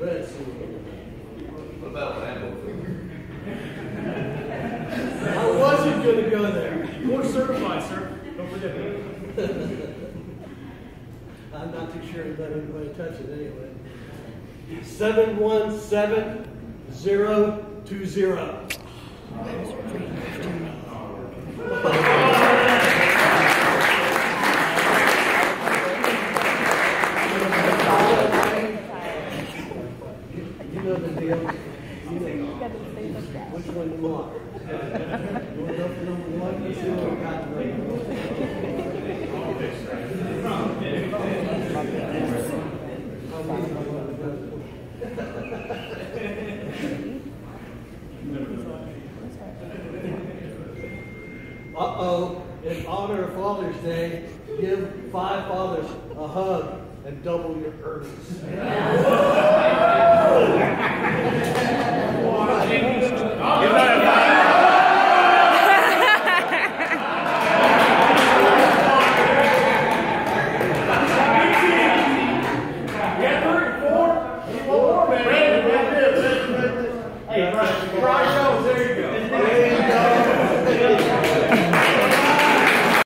Let's see. What about Lambeau I wasn't gonna go there. Board certified, sir. Don't forget that. I'm not too sure that anybody touch it anyway. Seven one seven zero two zero. Which one you want. Uh-oh, in honor of Father's Day, give five fathers a hug and double your earnings. Right, there you go.